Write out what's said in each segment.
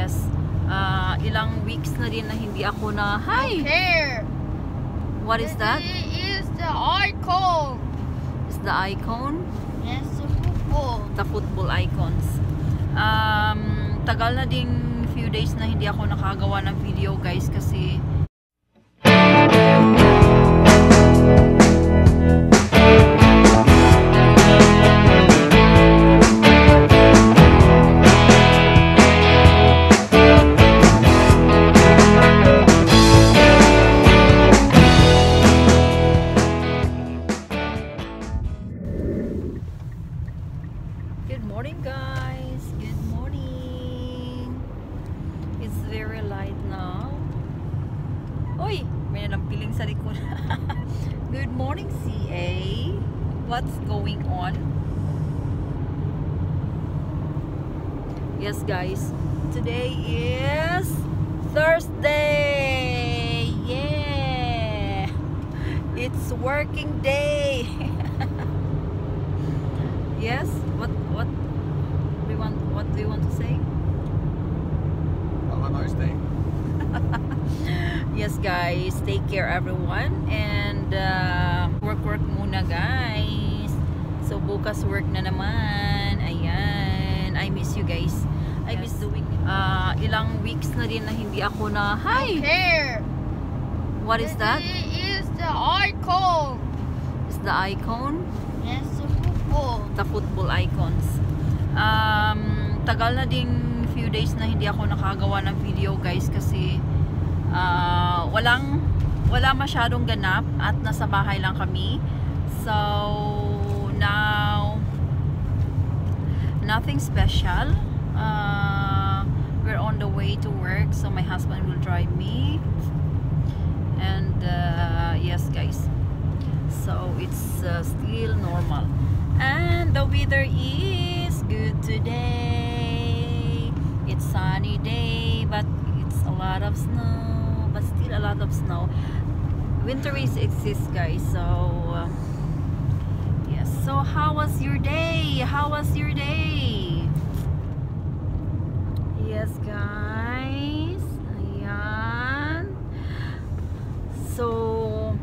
Yes. Ah, ilang weeks na din na hindi ako na... Hi! Here. What is that? It is the icon. Is the icon? Yes, the football. The football icons. Um, tagal na ding few days na hindi ako nakagawa ng video guys kasi What's going on? Yes guys, today is Thursday! Yeah! It's working day! yes? What what do you want what do you want to say? Have a nice day. Yes guys, take care everyone and uh, work work muna guys. Bukas work na naman. Ayan. I miss you guys. I miss doing uh, ilang weeks na din na hindi ako na Hi. Here. What is that? It is the icon. Is the icon? Yes, the football. the football icons. Um, tagal na ding few days na hindi ako nakagawa ng video guys kasi ah, walang wala masyadong ganap at nasa bahay lang kami. So now nothing special. Uh, we're on the way to work so my husband will drive me. And uh, yes guys. So it's uh, still normal. And the weather is good today. It's sunny day, but it's a lot of snow. But still a lot of snow. Winter is guys. So was your day? How was your day? Yes, guys. Ayan. So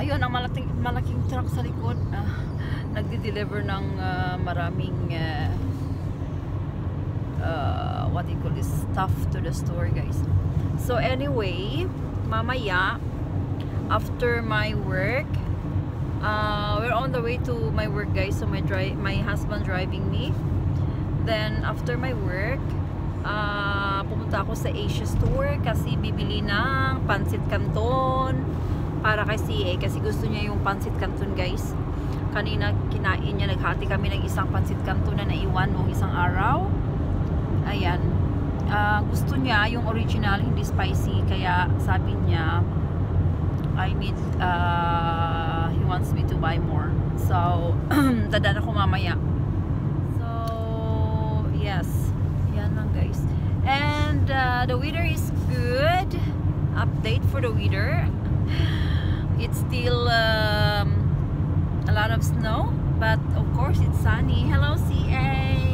ayun ang malaking malaking truck sa likod ah, nagde-deliver ng ah, maraming ah, ah, what you call this stuff to the store guys so anyway mamaya after my work uh, we're on the way to my work guys so my dri my husband driving me. Then after my work ah, pumunta ako sa Asia store kasi bibili ng pancit canton para kay CA kasi gusto niya yung pancit canton guys. Kanina kinain niya naghati kami ng isang pancit canton na naiwan noong isang araw. Ayan. Ah, gusto niya yung original hindi spicy kaya sabi niya I need uh, wants me to buy more. So dadaan ako mamaya. So yes. Yan lang guys. And uh, the weather is good. Update for the weather. It's still um, a lot of snow but of course it's sunny. Hello CA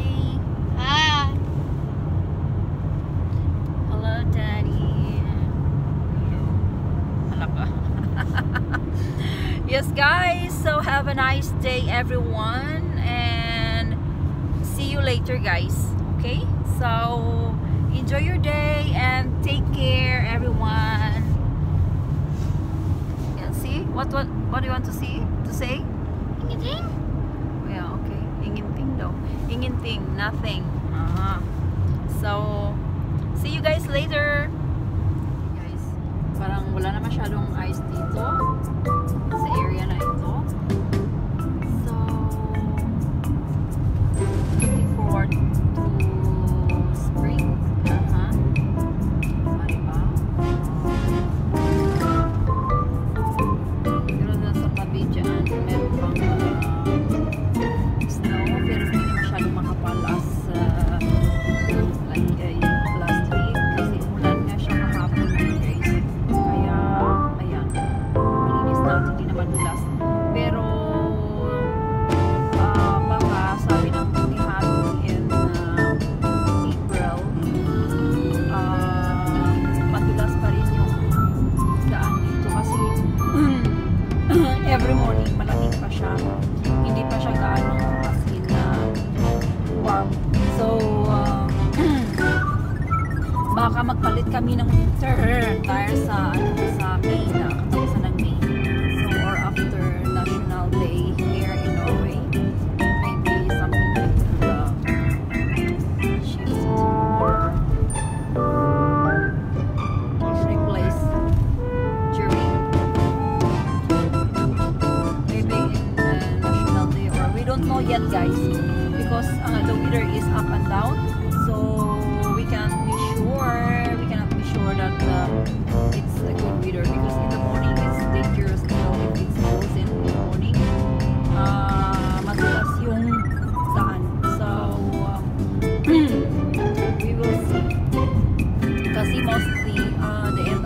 yes guys so have a nice day everyone and see you later guys okay? So enjoy your day and take care everyone. Yeah, see? What what what do you want to see to say? Anything? yeah okay inginting daw inginting nothing uh so see you guys later parang wala na masyadong ice dito sa area na ito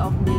uh, the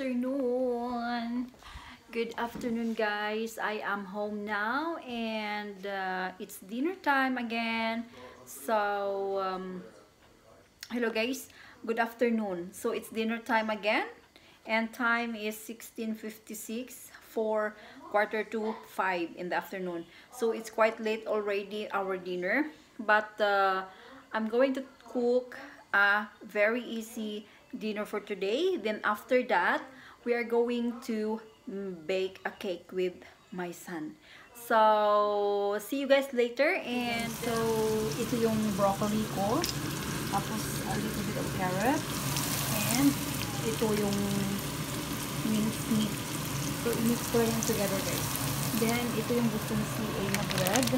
afternoon. Good afternoon guys. I am home now and uh, it's dinner time again. So um, hello guys. Good afternoon. So it's dinner time again and time is 16:56 for quarter to 5 in the afternoon. So it's quite late already our dinner, but uh, I'm going to cook a very easy dinner for today. Then after that, we are going to bake a cake with my son. So, see you guys later. And so, ito yung broccoli ko. Tapos, a little bit of carrot. And, ito yung minced meat. So, i-mix ko yan together guys. Then, ito yung gusto ni CA na bread.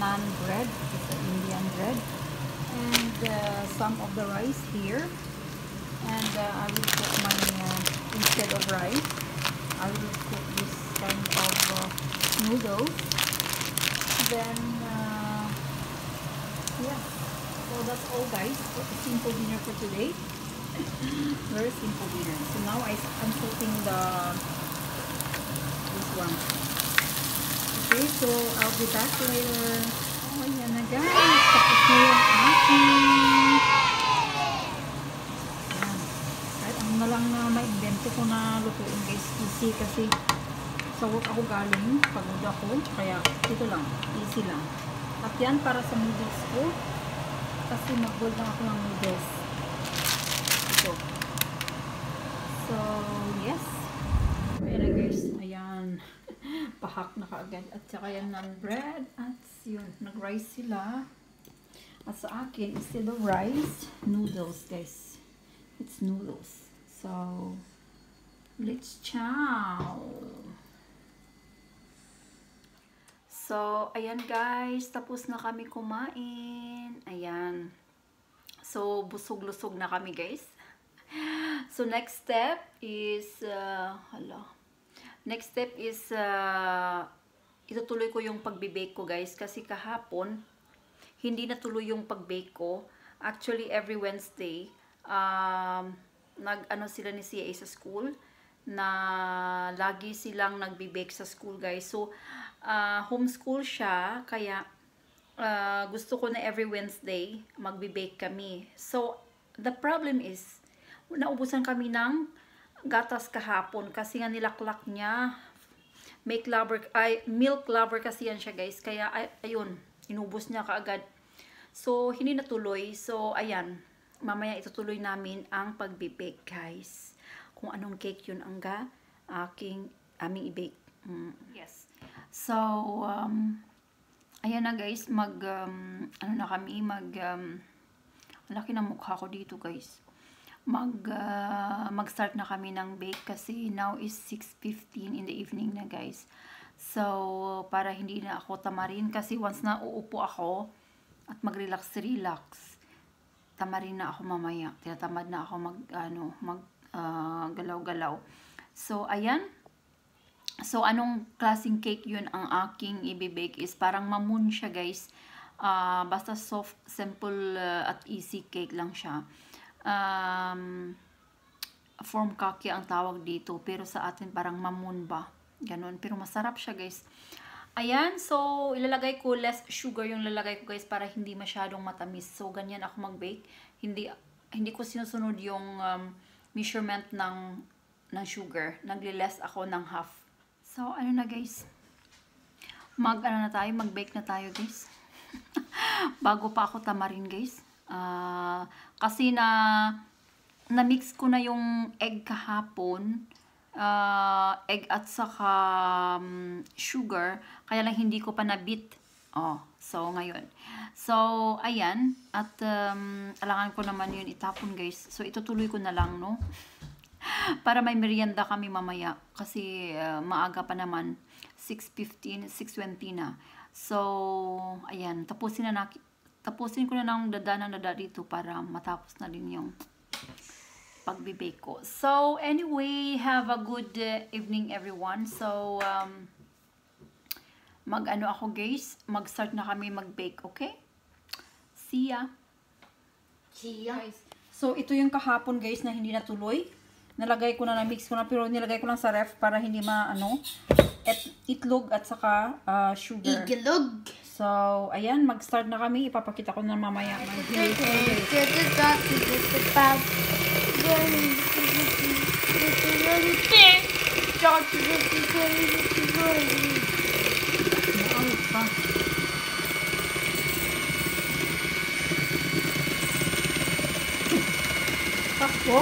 Naan bread. It's an Indian bread. And, uh, some of the rice here. And, uh, I will cook my, uh, instead of rice, I will cook this kind of uh, noodles. Then, uh, yeah. So that's all guys. Simple dinner for today. Very simple dinner. So now I, I'm cooking the this one. Okay, so I'll be back later. Oh, na guys. Tapos na yung aking. Ma-invento ko na lutuin guys. Easy kasi sa work ako galing. Pagod ako. Kaya ito lang. Easy lang. At yan para sa noodles ko. Kasi mag-boil lang ako ng noodles. Ito. So, yes. Ayan guys. Ayan. Pahak na kaagad. At saka yan ng bread. At yun. Nag-rice sila. At sa akin, instead of rice, noodles guys. It's noodles. So, let's chow. So, ayan guys. Tapos na kami kumain. Ayan. So, busog-lusog na kami guys. So, next step is, uh, hala. Next step is, uh, itutuloy ko yung pagbe-bake ko guys. Kasi kahapon, hindi natuloy yung pag-bake ko. Actually, every Wednesday, um, nag-ano sila ni CA sa school na lagi silang nagbe-bake sa school guys. So, uh, homeschool siya, kaya uh, gusto ko na every Wednesday magbe-bake kami. So, the problem is, naubusan kami ng gatas kahapon kasi nga nilaklak niya. Make lover, ay, milk lover kasi yan siya guys. Kaya, ay, ayun, inubos niya kaagad. So, hindi natuloy. So, ayan, mamaya itutuloy namin ang pagbe-bake guys. Kung anong cake yun ang ga, aking, aming i-bake. Mm, yes. So, um, ayan na guys, mag, um, ano na kami, mag, um, laki ng mukha ko dito guys. Mag, uh, mag-start na kami ng bake kasi now is 6.15 in the evening na guys. So, para hindi na ako tamarin kasi once na uupo ako at mag-relax-relax, tamarin na ako mamaya. Tinatamad na ako mag, ano, mag, uh, galaw-galaw. So, ayan. So, anong klaseng cake yun ang aking ibibake is parang mamoon siya, guys. Ah, basta soft, simple, uh, at easy cake lang siya. Um, form kaki ang tawag dito. Pero sa atin parang mamoon ba. Ganon. Pero masarap siya, guys. Ayan, so ilalagay ko less sugar yung lalagay ko guys para hindi masyadong matamis. So ganyan ako mag-bake. Hindi hindi ko sinusunod yung um, measurement ng ng sugar. Nagli-less ako ng half. So ano na guys? Mag ano na tayo, mag-bake na tayo guys. Bago pa ako tamarin guys. Ah, kasi na na-mix ko na yung egg kahapon uh, egg at saka um, sugar, kaya lang hindi ko pa nabit. Oh, so ngayon. So, ayan. At um, alangan ko naman yun itapon guys. So, itutuloy ko na lang, no? Para may merienda kami mamaya. Kasi uh, maaga pa naman. 6.15, 6.20 na. So, ayan. Tapusin na na, tapusin ko na ng dada ng dada dito para matapos na din yung pagbibake ko. So, anyway, have a good uh, evening everyone. So, um, mag-ano ako guys, mag-start na kami mag-bake, okay? See ya! Chia. Guys, so ito yung kahapon guys na hindi natuloy. Nalagay ko na, na-mix ko na, pero nilagay ko lang sa ref para hindi ma-ano, et, itlog at saka uh, sugar. Iglog. So, ayan, mag-start na kami. Ipapakita ko na mamaya. Maalit pa. Takbo.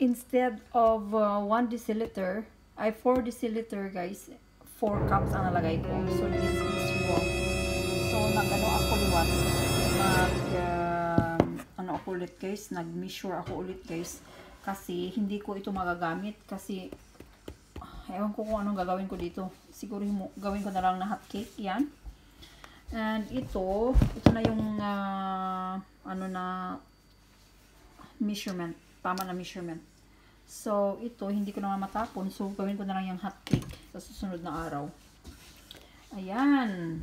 Instead of uh, 1 deciliter, ay 4 deciliter guys, 4 cups ang nalagay ko. So this is wrong. So nagano ako liwan. Nag um, ano ako ulit guys, nag-measure ako ulit guys. Kasi hindi ko ito magagamit kasi ewan ko kung anong gagawin ko dito. Siguro mo, gawin ko na lang na hot cake. Yan. And ito, ito na yung ah, ano na measurement. Tama na measurement. So, ito, hindi ko naman matapon. So, gawin ko na lang yung hot cake sa susunod na araw. Ayan.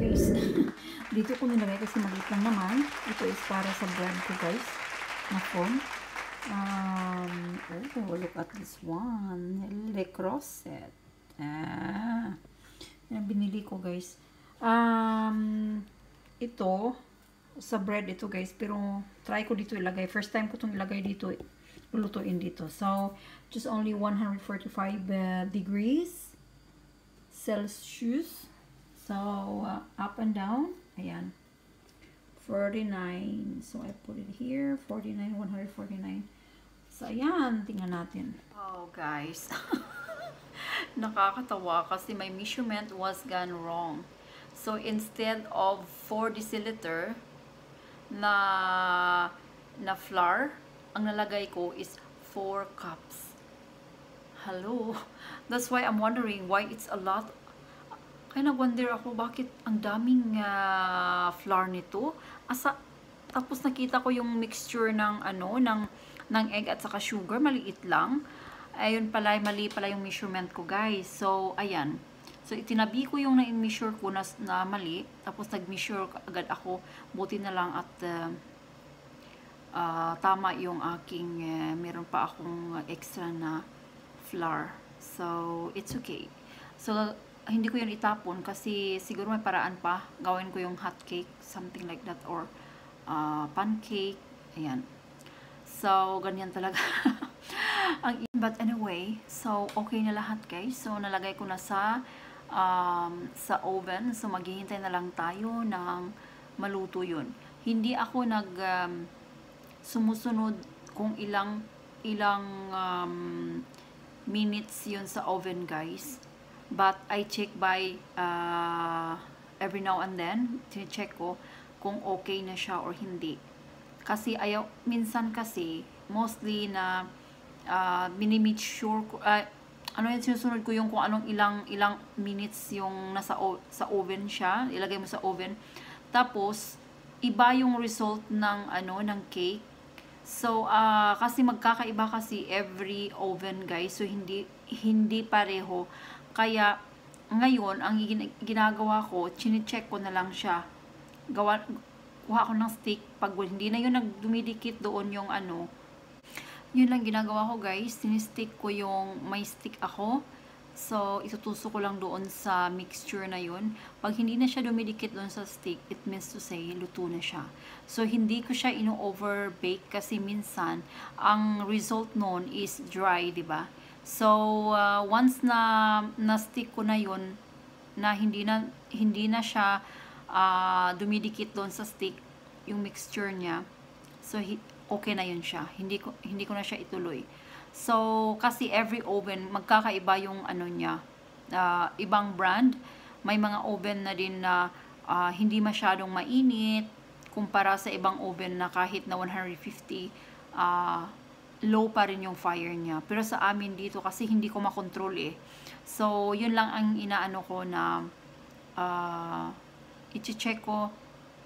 Guys, dito ko nilagay kasi maliit lang naman. Ito is para sa bread ko, guys. Na foam. Um, oh, look at this one. Le Crosset. Ah. Yan, binili ko, guys. Um, ito, sa bread ito, guys. Pero, try ko dito ilagay. First time ko itong ilagay dito lulutuin dito. So, just only 145 uh, degrees Celsius. So, uh, up and down. Ayan. 49. So, I put it here. 49, 149. So, ayan. Tingnan natin. Oh, guys. Nakakatawa kasi my measurement was gone wrong. So, instead of 4 deciliter na na flour, ang nalagay ko is 4 cups. Hello. That's why I'm wondering why it's a lot. Kaya nag-wonder ako bakit ang daming uh, flour nito. Asa tapos nakita ko yung mixture ng ano ng ng egg at saka sugar, maliit lang. Ayun pala, mali pala yung measurement ko, guys. So, ayan. So, itinabi ko yung na-measure ko na, na mali. Tapos, nag-measure agad ako. Buti na lang at uh, uh, tama yung aking, uh, meron pa akong extra na flour. So, it's okay. So, hindi ko yun itapon kasi siguro may paraan pa. Gawin ko yung hot cake, something like that, or uh, pancake. Ayan. So, ganyan talaga. Ang, but anyway, so, okay na lahat guys. So, nalagay ko na sa um, sa oven. So, maghihintay na lang tayo ng maluto yun. Hindi ako nag... Um, sumusunod kung ilang ilang um, minutes yun sa oven guys but I check by uh, every now and then check ko kung okay na siya or hindi kasi ayaw minsan kasi mostly na uh, minimit sure ko uh, ano yung sinusunod ko yung kung anong ilang ilang minutes yung nasa o, sa oven siya ilagay mo sa oven tapos iba yung result ng ano ng cake So, ah, kasi magkakaiba kasi every oven, guys. So, hindi, hindi pareho. Kaya, ngayon, ang gin- ginagawa ko, chine-check ko na lang siya. Gawa, kuha ko ng stick. Pag hindi na yun nagdumidikit doon yung ano, yun lang ginagawa ko guys. Sinistick ko yung may stick ako. So, itutuso ko lang doon sa mixture na yun. Pag hindi na siya dumidikit doon sa stick, it means to say, luto na siya. So, hindi ko siya ino-overbake kasi minsan, ang result noon is dry, ba? So, uh, once na na-stick ko na yun, na hindi na, hindi na siya uh, dumidikit doon sa stick, yung mixture niya. So, okay na yun siya. Hindi ko, hindi ko na siya ituloy. So, kasi every oven, magkakaiba yung ano niya. Uh, ibang brand, may mga oven na din na uh, hindi masyadong mainit kumpara sa ibang oven na kahit na 150 uh, low pa rin yung fire niya. Pero sa amin dito kasi hindi ko makontrol eh. So, yun lang ang inaano ko na uh, i-check ko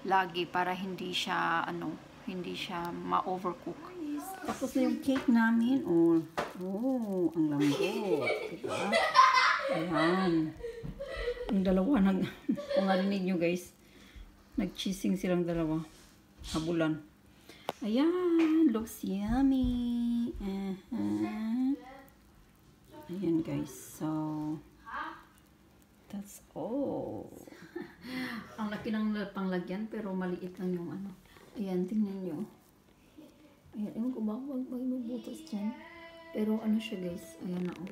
lagi para hindi siya ano, hindi siya ma-overcook. Tapos na yung cake namin. Oh, oh ang lambot. Diba? Ayan. Yung dalawa, nag, kung narinig nyo guys, nag-cheesing silang dalawa. Habulan. Ayan, looks yummy. Uh-huh. Ayan guys, so, that's all. ang laki ng panglagyan, pero maliit lang yung ano. Ayan, tingnan nyo. Ayan, ewan ko ba wag may mabutas dyan. Pero ano siya guys, ayan na oh.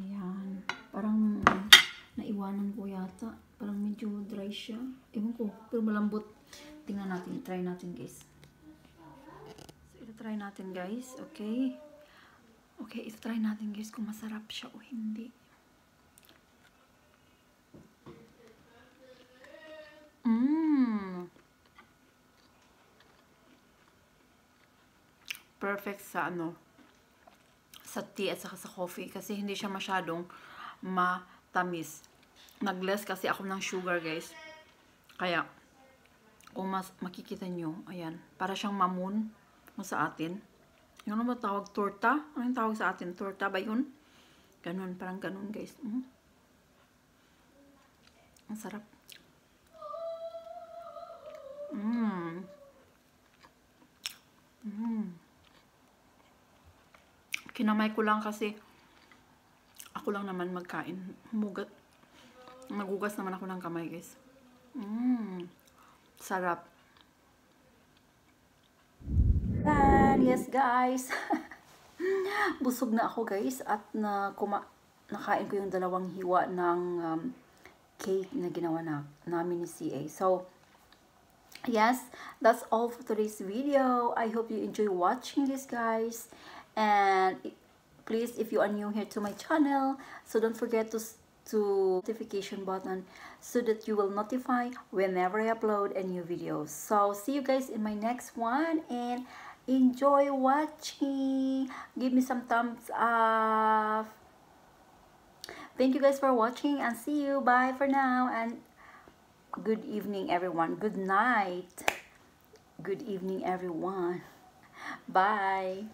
Ayan, parang naiwanan ko yata. Parang medyo dry siya. Ewan ko, pero malambot. Tingnan natin, try natin guys. So, ito try natin guys, okay? Okay, ito try natin guys kung masarap siya o hindi. Mmm! Perfect sa ano sa tea at saka sa coffee kasi hindi siya masyadong matamis. Nagless kasi ako ng sugar, guys. Kaya kung mas makikita nyo, ayan, para siyang mamoon mo sa atin. Yung ano ba tawag? Torta? Ano yung tawag sa atin? Torta ba yun? Ganun, parang ganun, guys. Mm. Ang sarap. Mmm. Mmm kinamay ko lang kasi ako lang naman magkain. Humugat. Nagugas naman ako ng kamay, guys. Mmm. Sarap. And yes, guys. Busog na ako, guys. At na kuma nakain ko yung dalawang hiwa ng um, cake na ginawa na, namin ni CA. So, yes, that's all for today's video. I hope you enjoy watching this, guys and please if you are new here to my channel so don't forget to to notification button so that you will notify whenever I upload a new video. So see you guys in my next one and enjoy watching. Give me some thumbs up. Thank you guys for watching and see you. Bye for now and good evening everyone. Good night. Good evening everyone. Bye